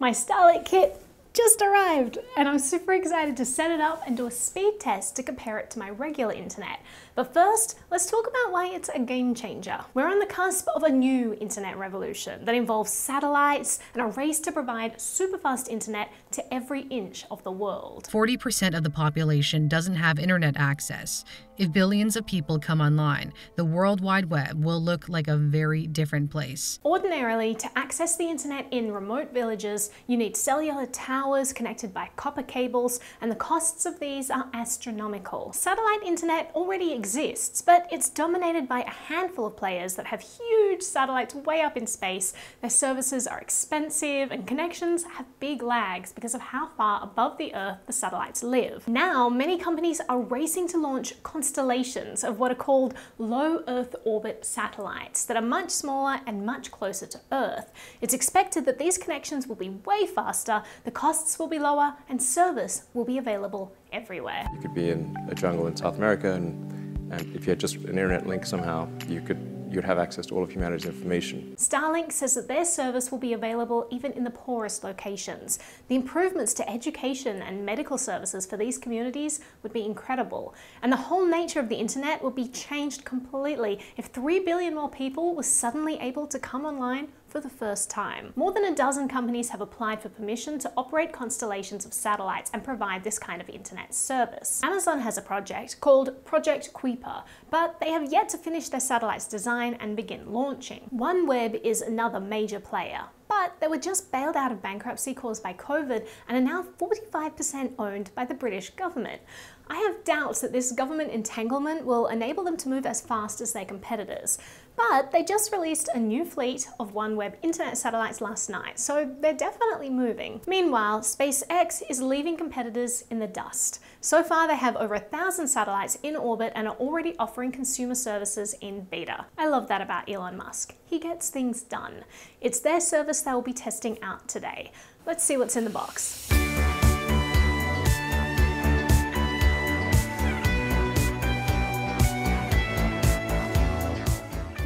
My Starlink kit just arrived and I'm super excited to set it up and do a speed test to compare it to my regular internet. But first, let's talk about why it's a game changer. We're on the cusp of a new internet revolution that involves satellites and a race to provide super fast internet to every inch of the world. 40% of the population doesn't have internet access. If billions of people come online, the World Wide Web will look like a very different place. Ordinarily, to access the internet in remote villages, you need cellular towers connected by copper cables, and the costs of these are astronomical. Satellite internet already exists, but it's dominated by a handful of players that have huge satellites way up in space. Their services are expensive, and connections have big lags because of how far above the Earth the satellites live. Now, many companies are racing to launch constellations of what are called low Earth orbit satellites that are much smaller and much closer to Earth. It's expected that these connections will be way faster, the costs will be lower, and service will be available everywhere. You could be in a jungle in South America and, and if you had just an internet link somehow, you could you'd have access to all of humanity's information. Starlink says that their service will be available even in the poorest locations. The improvements to education and medical services for these communities would be incredible. And the whole nature of the internet would be changed completely if 3 billion more people were suddenly able to come online for the first time. More than a dozen companies have applied for permission to operate constellations of satellites and provide this kind of internet service. Amazon has a project called Project Kuiper, but they have yet to finish their satellite's design and begin launching. OneWeb is another major player, but they were just bailed out of bankruptcy caused by COVID and are now 45% owned by the British government. I have doubts that this government entanglement will enable them to move as fast as their competitors. But they just released a new fleet of OneWeb internet satellites last night, so they're definitely moving. Meanwhile, SpaceX is leaving competitors in the dust. So far, they have over a thousand satellites in orbit and are already offering consumer services in beta. I love that about Elon Musk. He gets things done. It's their service they will be testing out today. Let's see what's in the box.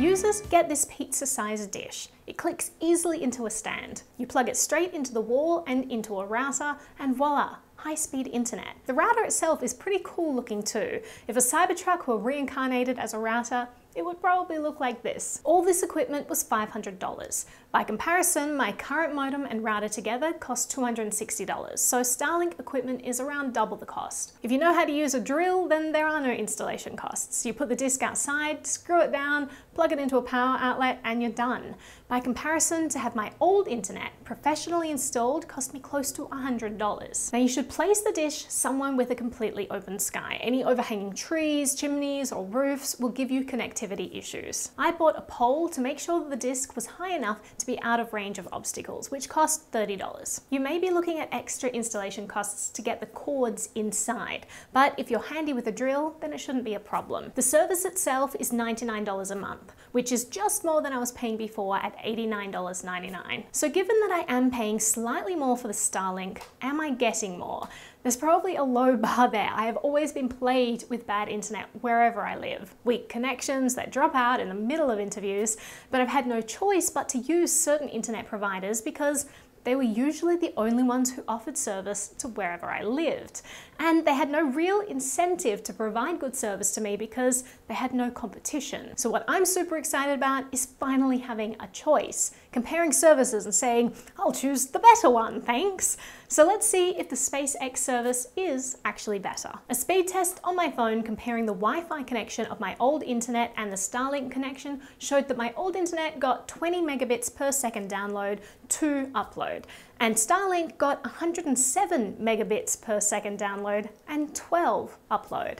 Users get this pizza-sized dish. It clicks easily into a stand. You plug it straight into the wall and into a router, and voila, high-speed internet. The router itself is pretty cool looking too. If a Cybertruck were reincarnated as a router, it would probably look like this. All this equipment was $500. By comparison, my current modem and router together cost $260, so Starlink equipment is around double the cost. If you know how to use a drill, then there are no installation costs. You put the disk outside, screw it down, plug it into a power outlet, and you're done. By comparison, to have my old internet professionally installed cost me close to $100. Now you should place the dish somewhere with a completely open sky. Any overhanging trees, chimneys, or roofs will give you connectivity issues. I bought a pole to make sure that the disk was high enough to be out of range of obstacles, which cost $30. You may be looking at extra installation costs to get the cords inside, but if you're handy with a drill, then it shouldn't be a problem. The service itself is $99 a month, which is just more than I was paying before at $89.99. So given that I am paying slightly more for the Starlink, am I getting more? There's probably a low bar there. I have always been plagued with bad internet wherever I live. Weak connections that drop out in the middle of interviews, but I've had no choice but to use certain internet providers because they were usually the only ones who offered service to wherever I lived. And they had no real incentive to provide good service to me because they had no competition. So what I'm super excited about is finally having a choice, comparing services and saying, I'll choose the better one, thanks. So let's see if the SpaceX service is actually better. A speed test on my phone comparing the Wi-Fi connection of my old internet and the Starlink connection showed that my old internet got 20 megabits per second download to upload, and Starlink got 107 megabits per second download and 12 upload.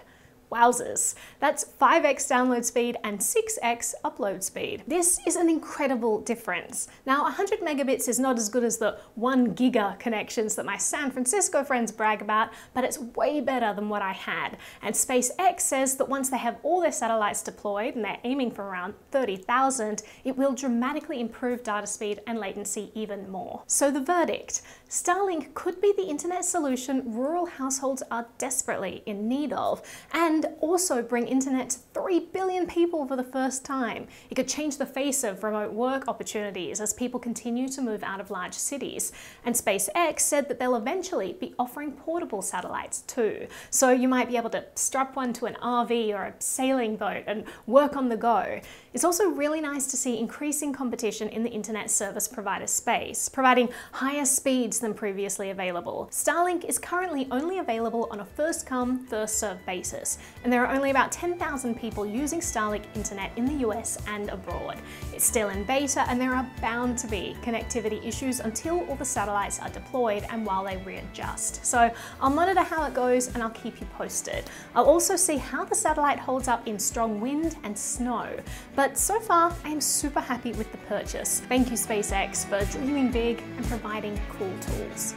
Wowzers. That's 5x download speed and 6x upload speed. This is an incredible difference. Now 100 megabits is not as good as the 1 giga connections that my San Francisco friends brag about, but it's way better than what I had. And SpaceX says that once they have all their satellites deployed, and they're aiming for around 30,000, it will dramatically improve data speed and latency even more. So the verdict, Starlink could be the internet solution rural households are desperately in need of, and also bring internet to 3 billion people for the first time. It could change the face of remote work opportunities as people continue to move out of large cities. And SpaceX said that they'll eventually be offering portable satellites too. So you might be able to strap one to an RV or a sailing boat and work on the go. It's also really nice to see increasing competition in the internet service provider space, providing higher speeds than previously available. Starlink is currently only available on a first come, first served basis, and there are only about 10,000 people using Starlink internet in the US and abroad. It's still in beta and there are bound to be connectivity issues until all the satellites are deployed and while they readjust. So I'll monitor how it goes and I'll keep you posted. I'll also see how the satellite holds up in strong wind and snow. But so far, I am super happy with the purchase. Thank you SpaceX for dreaming big and providing cool tools.